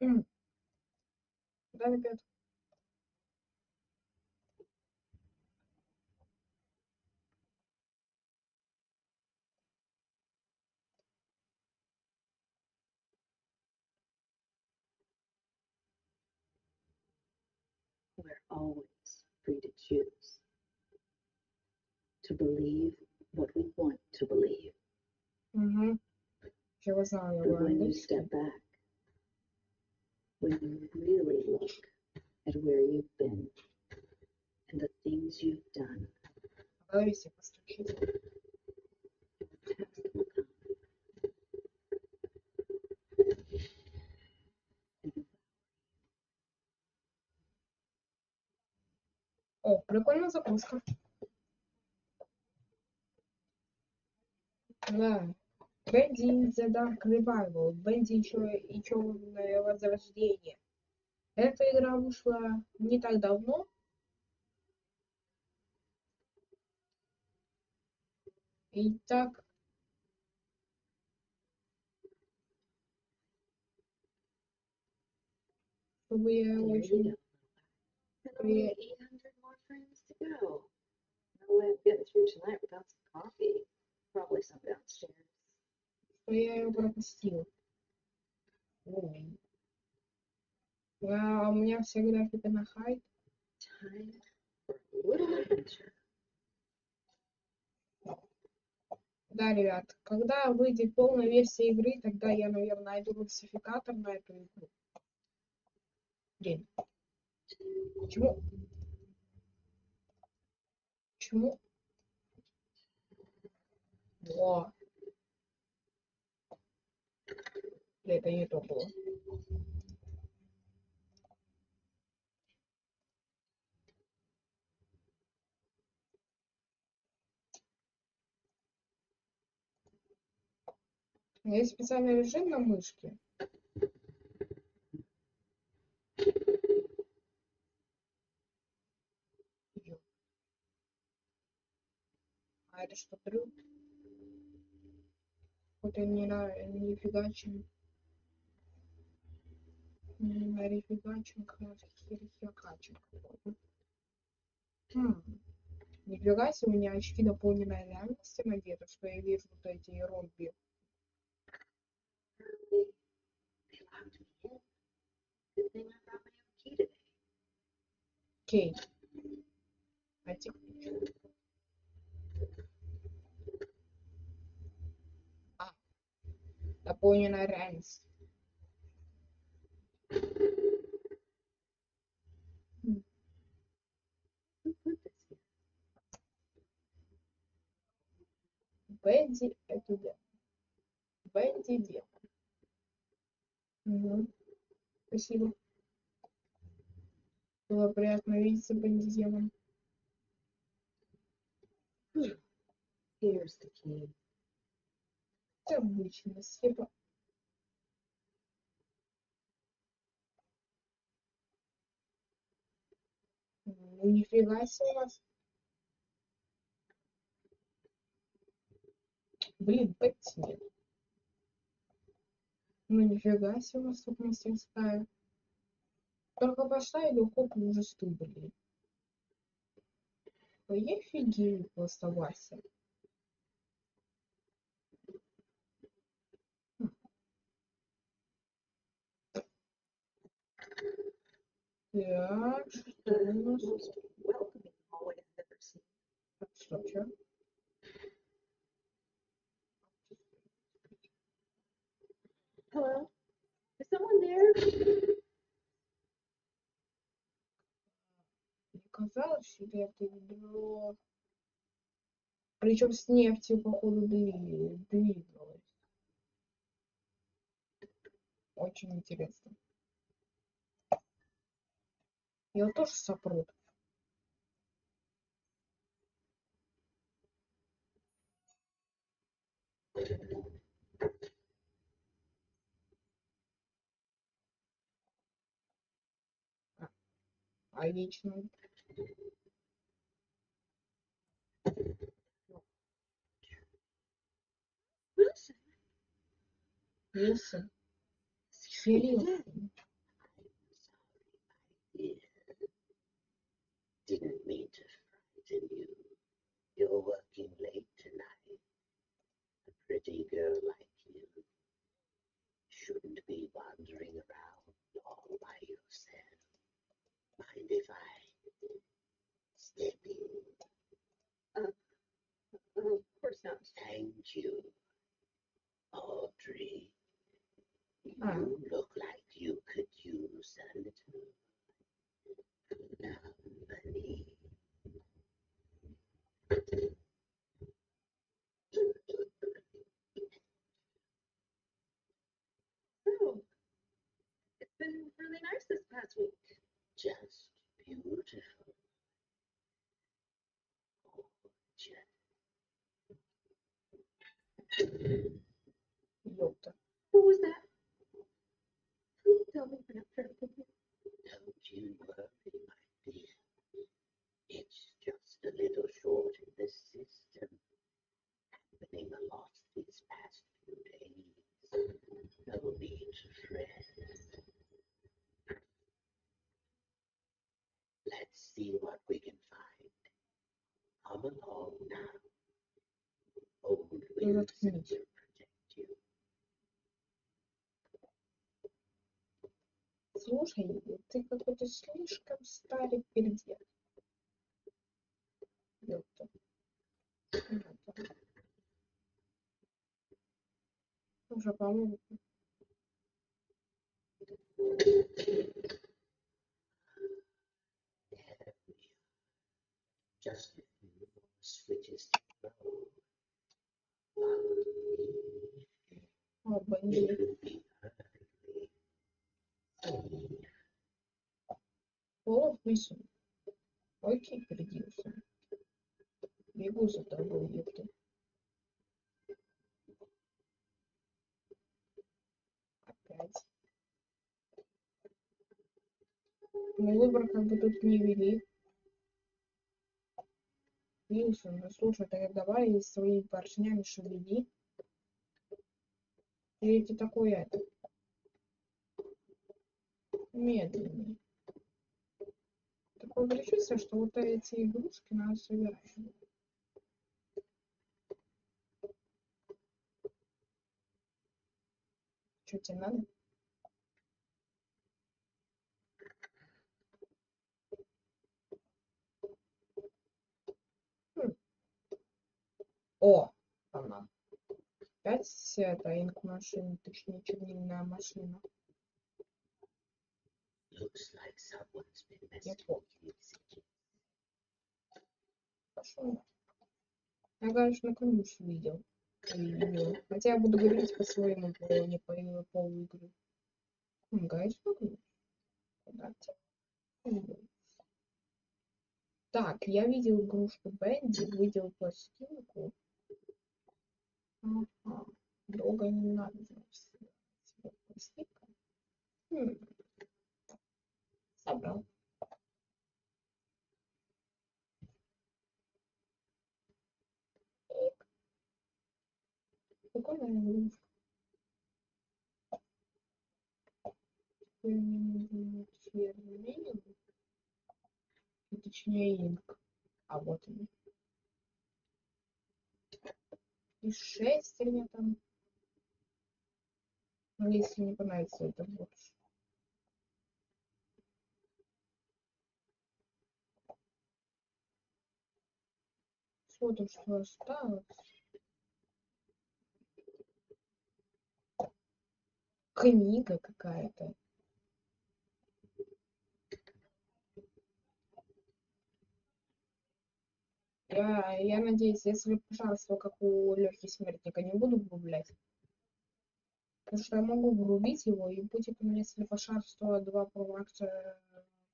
Very good. We're always free to choose to believe what we want to believe. Mm-hmm. Here was our But when you step back when you really look at where you've been and the things you've done, Говорите, постучите. test will come. And О, прикольная закуска. Да. Бенди The Dark Revival. Бенди и Черное Возрождение. Эта игра вышла не так давно. И так чтобы я очень... go. And only Yeah. 800 more frames to go. No way of getting through tonight without some coffee. Probably some downstairs. Что я ее пропустил. Ой. А у меня все графики на хай. Time for a little adventure. Да, ребят, когда выйдет полная версия игры, тогда я, наверное, найду классификатор на эту игру. Блин. Почему? Почему? Во. Не то было. Есть специальный режим на мышке. А это что, дрю? Какой-то не не фигачим. Не рефигачим, херхекачим. Хм. Нифига себе, у меня очки дополненной реальности надеты, что я вижу вот эти ромби. They locked me in. Good Бенди это да. Бенди демон. Мгм. Спасибо. Было приятно видеться, Бенди демон. The key. Это обычно. Спасибо. Ну, нифига себе вас. Блин, Бетти нет. Ну, нифига себе у вас тут мастерская. Только хоп и уже стул, блин. Ой, я офигею просто, Вася. Что у? Hello? Is someone there? Казалось, что это ведро... Причем с нефтью, походу, дви- двигалось. Очень интересно. Его тоже сопрут. Логично. Wilson, Вилсон. seriously, Didn't mean to frighten you. You're working late tonight. A pretty girl like you shouldn't be wandering around all by yourself. Mind if I step in? Oh, of course not. Thank you. Audrey, you Ah. look like you could use a little company. So, it's been really nice this past week. Just beautiful. Gorgeous. What was that? Please tell me you're not trying to Don't you Слушай, ты какой-то слишком старый пердер. Ёпта. Ёпта. Уже, по-моему. Just a few more switches to go. Полов высун. Окей, переделся. Бегу за тобой, ёпта. Опять. Ну, выбор как бы тут не вели. Вилсон, ну слушай, тогда давай своими поршнями шевели. Или ты такой это? Медленный. Ощущение, что вот эти игрушки надо собирать. Что тебе надо? Хм. О, она. Опять это инк-машина, точнее чернильная машина. Looks like someone's been with you. Пошел. Я, конечно, клюш видел. Хотя я буду говорить по своему полу, не по его полу игры. Куда ты? Клюш. Так, я видел игрушку Бенди, видел пластинку. Ага. Долго не надо, значит, пластинка. Хм. Собрал. Прикольная игрушка. Теперь мне нужен чернильный. И Точнее, инк. А вот он. И шестерня там. Но если не понравится, это больше. Там, что осталось? Книга какая-то. Я, я надеюсь, если пожалуйста, как у Лехи Смертника, не буду врублять. Потому что я могу врубить его, и будет у меня слепошарство 2 Pro Max э,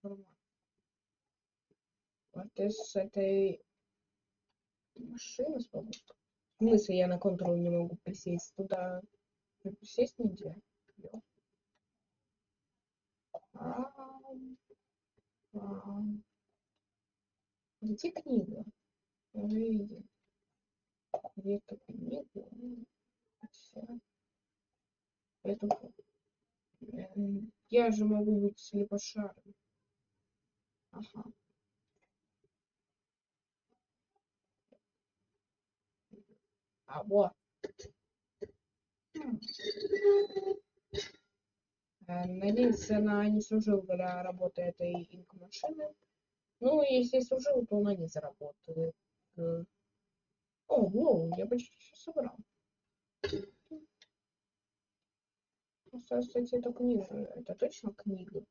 формат. Вот с этой машины смогу. В смысле, я на контрол не могу присесть. Туда. Ё. Ам, ам. Где книга? Уже видел. Где-то книга. Всё. Эту... Я же могу быть слепошаром. Ага. А, вот. М. Э, Надеюсь, она не служила для работы этой инк-машины. Ну, если служил, то она не заработает. Э, О, воу, я почти все собрал. Кстати, эту книгу. Это точно книга?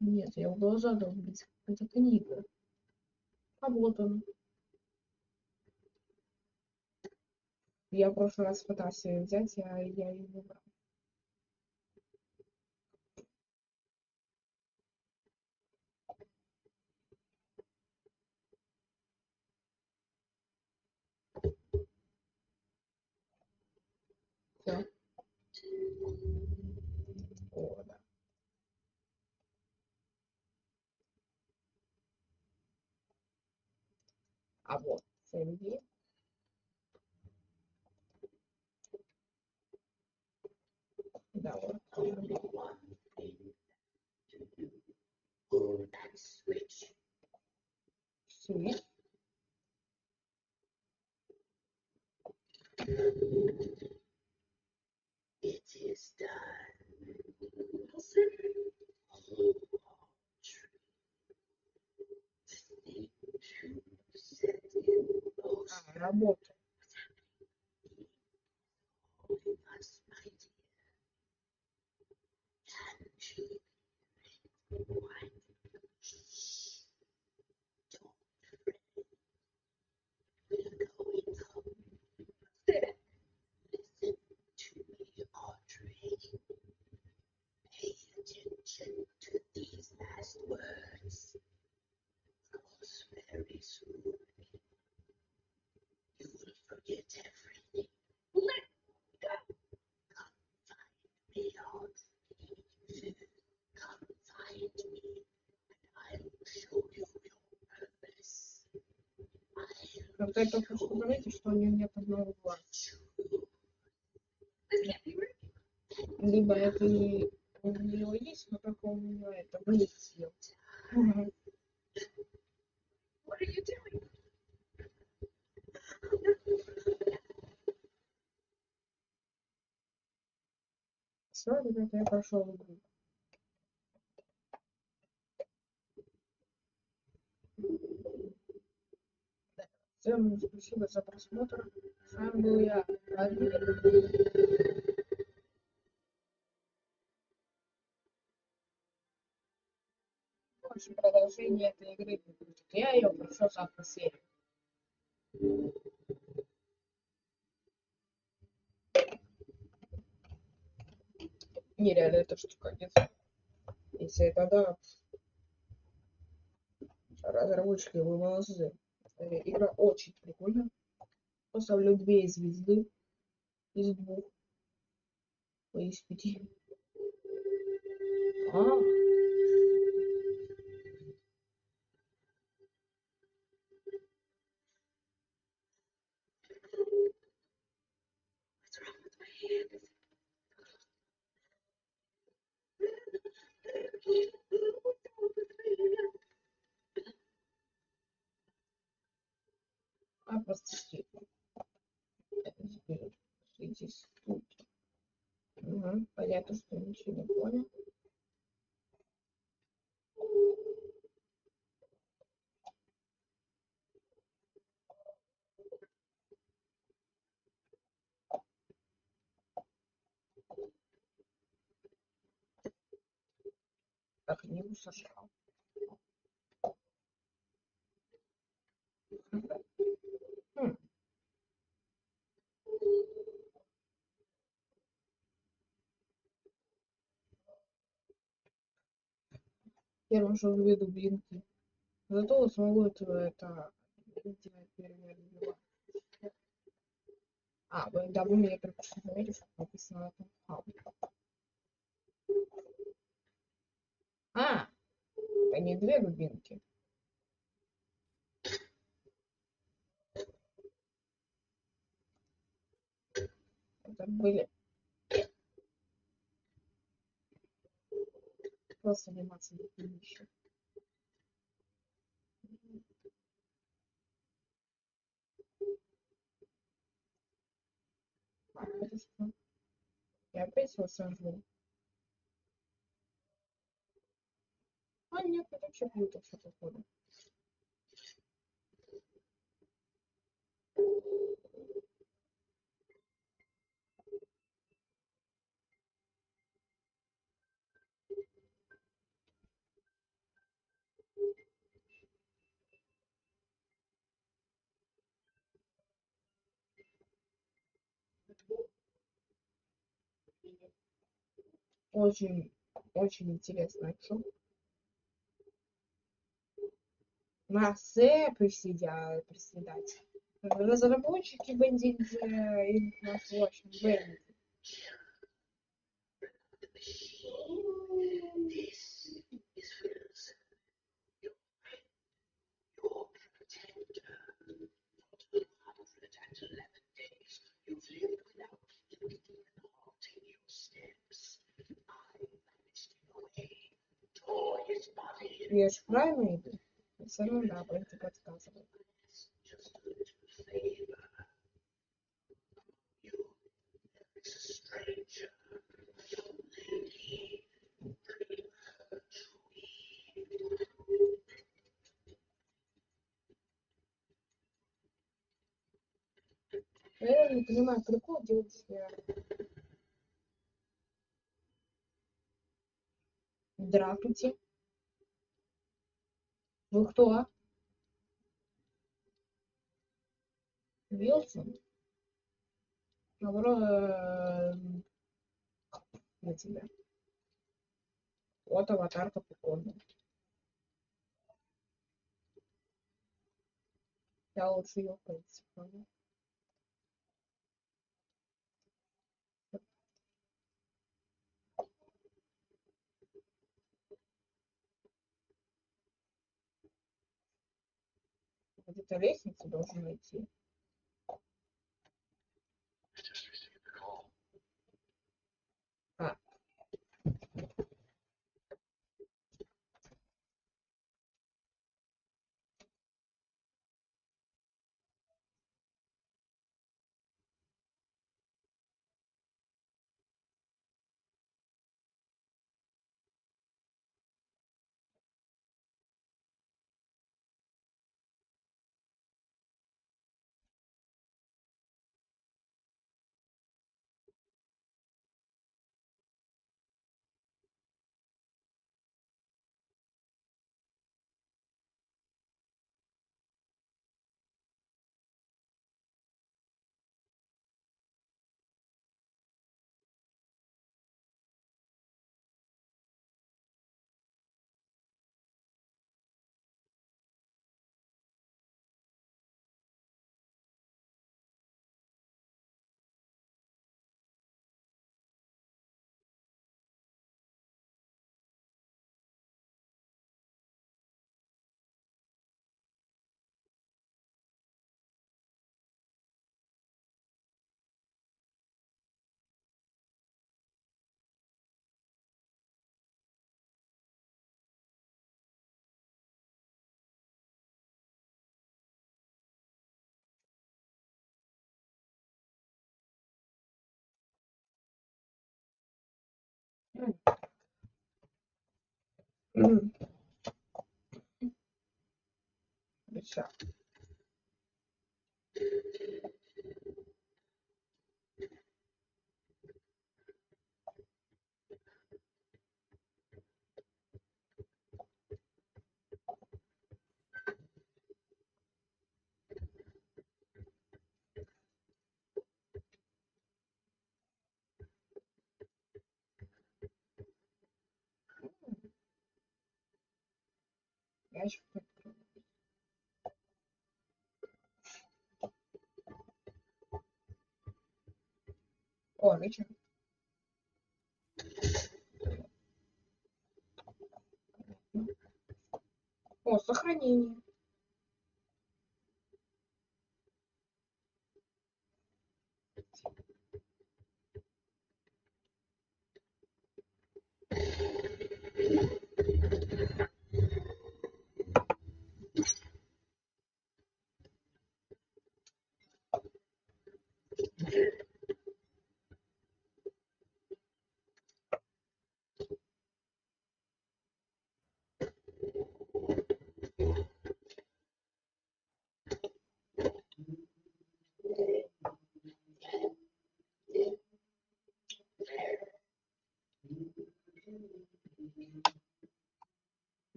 Нет, я в глаза долбить. Это книга. А вот он. Я в прошлый раз пытался ее взять, а я ее не брал. Всё. О, да. А вот Сэнди. only one thing to do. Go that switch. Switch. It is done. Listen. You are. The thing to set in. Вы только что говорите, что у нее нет одного глаза. Либо это и у нее есть, но только у нее это you doing? Все, ребята, я прошел игру. Всем спасибо за просмотр. С вами был я, Адмир. Больше продолжение этой игры не будет. Я ее прошел завтра серию. Нереально эта штука нет. Если это да, разработчики вы молодцы. Э, Игра очень прикольная. Поставлю две звезды из двух. Из пяти. А, ничего не понял. Так, книгу сожрал. Хм. Первым же уведу блинки. Зато смогу это, это делать. А, да, вы меня только что что написано на хаб. А, это не две дубинки. Это были успел заниматься никем еще Я опять его сажу. А нет, это вообще будет что-то такое. Очень, очень интересно. Что? На С приседя, приседать. Разработчики Бендинг им нас Бендинг. The machine. This is Phil's. Your friend. Your protector. For 211 days, you've lived without thinking and halting your steps. I vanished in your way, tore his body in Я же правильно иду? Все равно да, Бенди подсказывает. just a little favor. You, is a stranger, young lady, bring her to me. Я не понимаю, прикол делать э, Здравствуйте. Вы кто? Вилсон? Наоборот, э, на тебя. Вот аватарка прикольная. Я лучше ее, в принципе. Лестницу должен найти. Ừ. ừ. Được rồi. Открою. О, вечер. О, сохранение.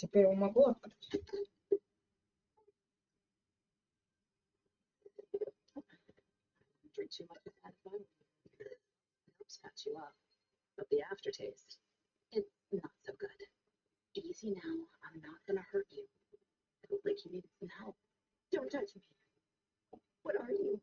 теперь его могу открыть. Drink too much of that fun. Helps catch you up. But the aftertaste, it's not so good. Easy now. I'm not gonna hurt you. It looked like you needed some help. Don't touch me. What are you?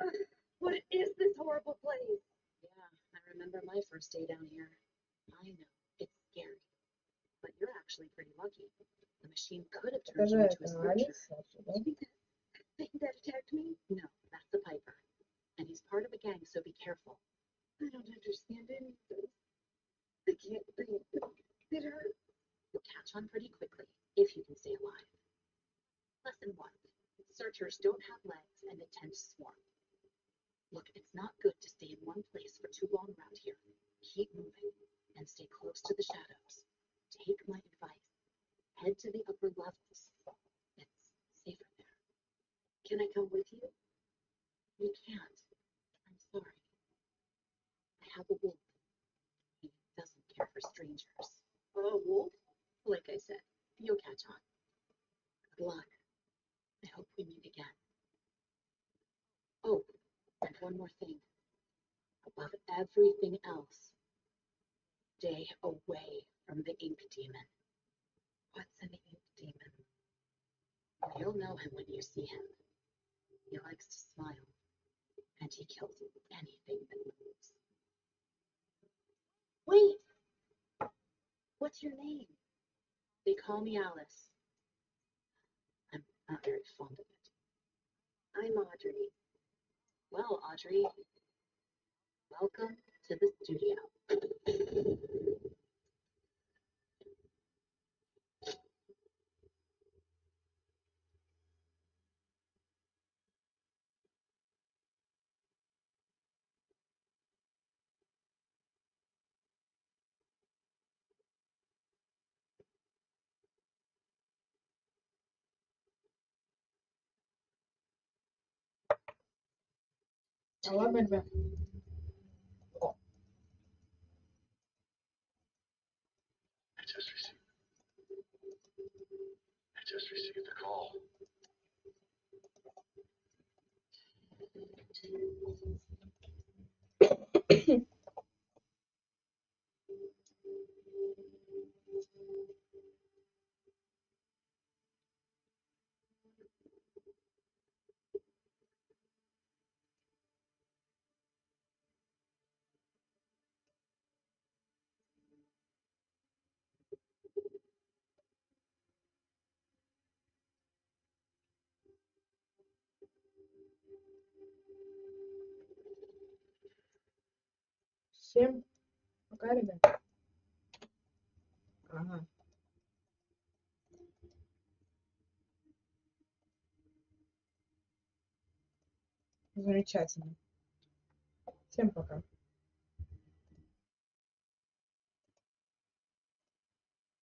Ugh, What is this horrible place? Yeah, I remember my first day down here. I know, it's scary. actually pretty lucky. The machine could have turned you into a searcher. You think that thing that attacked me? No, that's the Piper. And he's part of a gang, so be careful. I don't understand any of this. I can't think. It hurts. You'll catch on pretty quickly, if you can stay alive. Lesson 1. Searchers don't have legs and they tend to swarm. Look, it's not good to stay in one place for too long around here. Keep moving and stay close to the shadows. Take my advice. Head to the upper levels. It's safer there. Can I come with you? You can't. I'm sorry. I have a wolf. He doesn't care for strangers. A wolf? Like I said, you'll catch on. Good luck. I hope we meet again. Oh, and one more thing. Above everything else, stay away from the ink demon. What's an ink demon? You'll know him when you see him. He likes to smile, and he kills anything that moves. Wait! What's your name? They call me Alice. I'm not very fond of it. I'm Audrey. Well, Audrey, welcome to the studio. А ладно, ребят. I Всем пока, ребят. Ага. Замечательно. Всем пока.